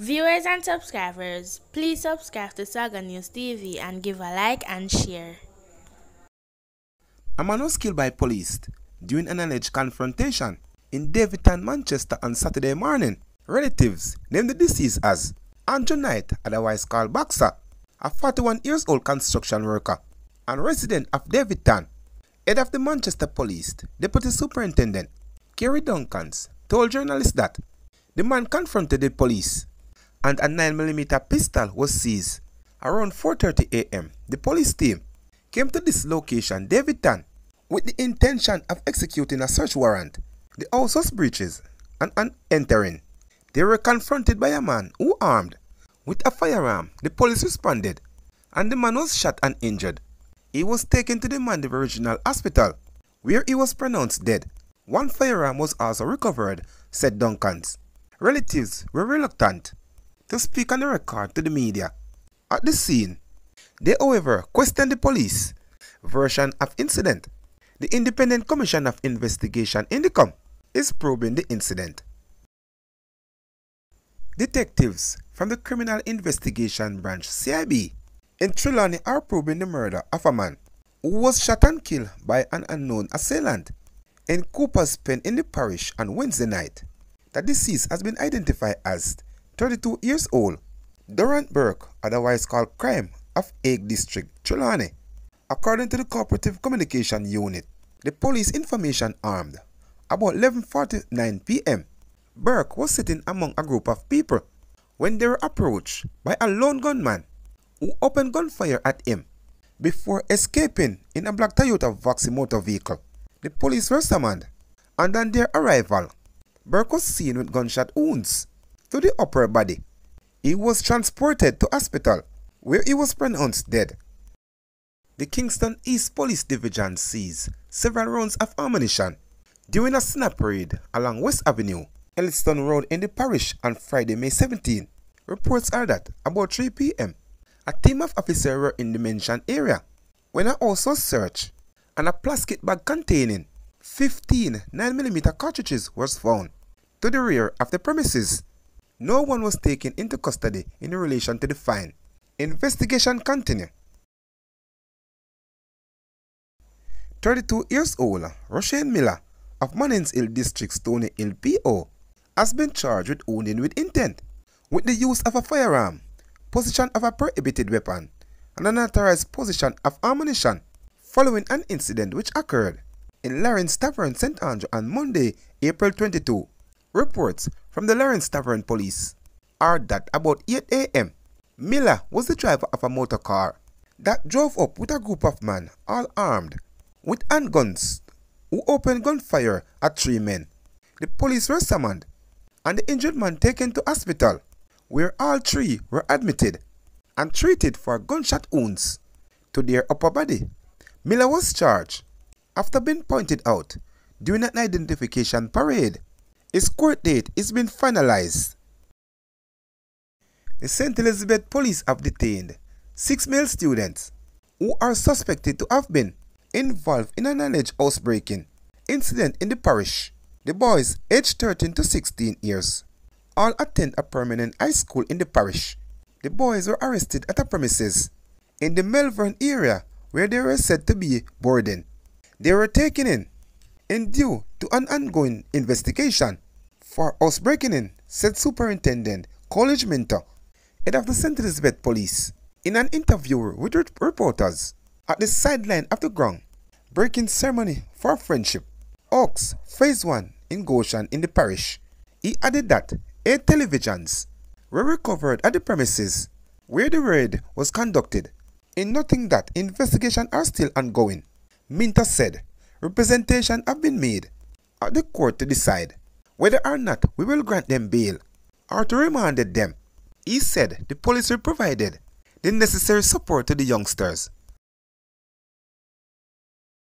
Viewers and subscribers, please subscribe to Saga News TV and give a like and share. A man was killed by police during an alleged confrontation in Davyton, Manchester on Saturday morning. Relatives named the deceased as Andrew Knight, otherwise called Boxer, a 41 years old construction worker and resident of Davyton. Head of the Manchester Police, Deputy Superintendent Kerry Duncans, told journalists that the man confronted the police and a 9mm pistol was seized. Around 4.30 am, the police team came to this location, Davyton, with the intention of executing a search warrant. The house was breaches and on entering, they were confronted by a man who armed with a firearm. The police responded and the man was shot and injured. He was taken to the Mandeville Regional Hospital where he was pronounced dead. One firearm was also recovered, said Duncans. Relatives were reluctant to speak on the record to the media. At the scene, they however questioned the police version of incident. The Independent Commission of Investigation INDECOM is probing the incident. Detectives from the Criminal Investigation Branch CIB in Trelawny are probing the murder of a man who was shot and killed by an unknown assailant in Cooper's Pen in the parish on Wednesday night. The deceased has been identified as 32 years old, Durant Burke, otherwise called Crime of Hague District, Trelawny. According to the Corporate Communication Unit, the police information armed about 11.49 p.m. Burke was sitting among a group of people when they were approached by a lone gunman who opened gunfire at him before escaping in a black Toyota Voxy motor vehicle. The police were summoned and on their arrival, Burke was seen with gunshot wounds to the upper body. He was transported to hospital where he was pronounced dead. The Kingston East Police Division seized several rounds of ammunition during a snap raid along West Avenue, Elliston Road in the parish on Friday, May 17. Reports are that about 3 p.m., a team of officers were in the mentioned area when a house was searched and a plastic bag containing 15 9mm cartridges was found. To the rear of the premises, no one was taken into custody in relation to the fine. Investigation continued. 32 years old, Roshane Miller of Mannings Hill District Stony Hill PO has been charged with owning with intent with the use of a firearm, possession of a prohibited weapon, and unauthorized possession of ammunition following an incident which occurred in Lawrence Tavern, St. Andrew on Monday, April 22. Reports from the Lawrence Tavern police are that about 8 a.m., Miller was the driver of a motor car that drove up with a group of men all armed with handguns who opened gunfire at three men. The police were summoned and the injured man taken to hospital where all three were admitted and treated for gunshot wounds to their upper body. Miller was charged after being pointed out during an identification parade. His court date is being finalized. The St. Elizabeth police have detained six male students who are suspected to have been involved in an alleged housebreaking incident in the parish. The boys, aged 13 to 16 years, all attend a permanent high school in the parish. The boys were arrested at a premises in the Melbourne area where they were said to be boarding. They were taken in in due to an ongoing investigation for us housebreaking in, said Superintendent Coleridge Minto, head of the St. Elizabeth Police, in an interview with reporters at the sideline of the ground breaking ceremony for friendship. Oaks Phase 1 in Goshen in the parish. He added that eight televisions were recovered at the premises where the raid was conducted. In noting that investigations are still ongoing, Minto said representation have been made at the court to decide whether or not we will grant them bail or to them. He said the police will provided the necessary support to the youngsters.